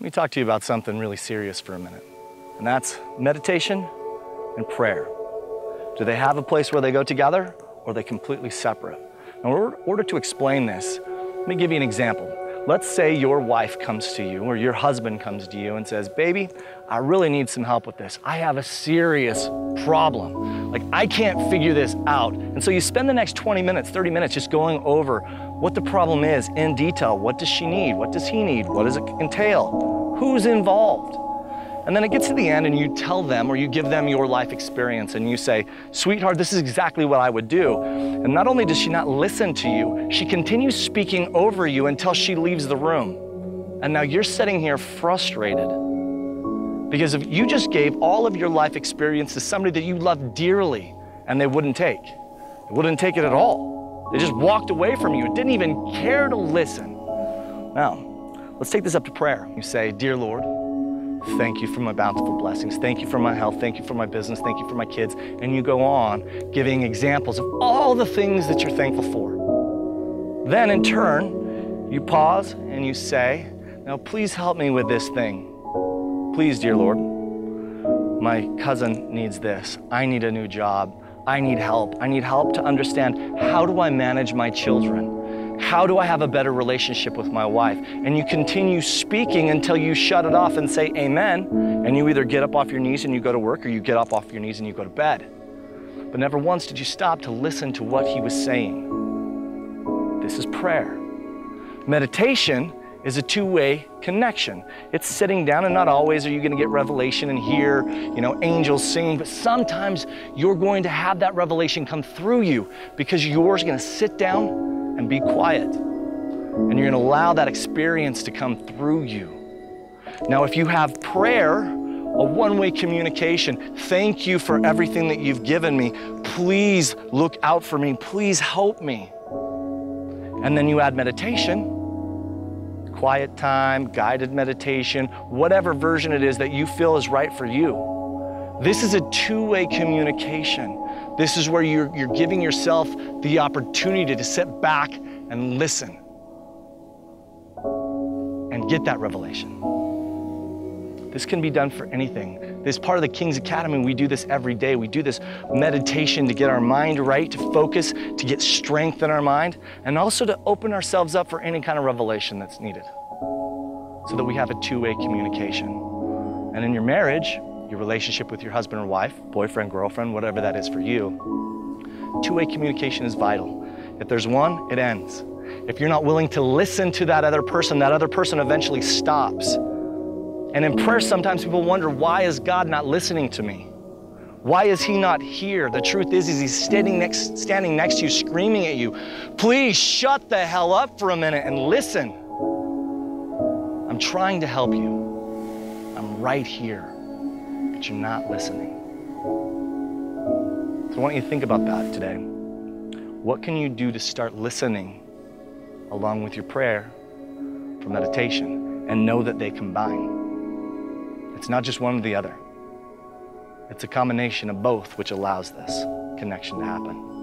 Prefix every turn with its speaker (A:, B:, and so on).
A: Let me talk to you about something really serious for a minute, and that's meditation and prayer. Do they have a place where they go together, or are they completely separate? Now, in order to explain this, let me give you an example. Let's say your wife comes to you or your husband comes to you and says, Baby, I really need some help with this. I have a serious problem. Like, I can't figure this out. And so you spend the next 20 minutes, 30 minutes just going over what the problem is in detail. What does she need? What does he need? What does it entail? Who's involved? And then it gets to the end and you tell them or you give them your life experience and you say, Sweetheart, this is exactly what I would do. And not only does she not listen to you, she continues speaking over you until she leaves the room. And now you're sitting here frustrated because if you just gave all of your life experience to somebody that you love dearly and they wouldn't take, they wouldn't take it at all. They just walked away from you, didn't even care to listen. Now, let's take this up to prayer. You say, Dear Lord, Thank you for my bountiful blessings. Thank you for my health. Thank you for my business. Thank you for my kids. And you go on giving examples of all the things that you're thankful for. Then, in turn, you pause and you say, Now, please help me with this thing. Please, dear Lord, my cousin needs this. I need a new job. I need help. I need help to understand how do I manage my children? How do I have a better relationship with my wife? And you continue speaking until you shut it off and say amen. And you either get up off your knees and you go to work or you get up off your knees and you go to bed. But never once did you stop to listen to what he was saying. This is prayer. Meditation is a two-way connection. It's sitting down and not always are you going to get revelation and hear, you know, angels singing, but sometimes you're going to have that revelation come through you because you're going to sit down and be quiet. And you're going to allow that experience to come through you. Now, if you have prayer, a one way communication, thank you for everything that you've given me. Please look out for me. Please help me. And then you add meditation, quiet time, guided meditation, whatever version it is that you feel is right for you. This is a two way communication. This is where you're, you're giving yourself the opportunity to sit back and listen and get that revelation. This can be done for anything. This part of the King's Academy, we do this every day. We do this meditation to get our mind right, to focus, to get strength in our mind, and also to open ourselves up for any kind of revelation that's needed so that we have a two way communication. And in your marriage, your relationship with your husband or wife, boyfriend, girlfriend, whatever that is for you, two way communication is vital. If there's one, it ends. If you're not willing to listen to that other person, that other person eventually stops. And in prayer, sometimes people wonder, why is God not listening to me? Why is he not here? The truth is, is he's standing next, standing next to you, screaming at you, please shut the hell up for a minute and listen. I'm trying to help you. I'm right here but you're not listening. So I want you to think about that today. What can you do to start listening along with your prayer for meditation and know that they combine? It's not just one or the other. It's a combination of both which allows this connection to happen.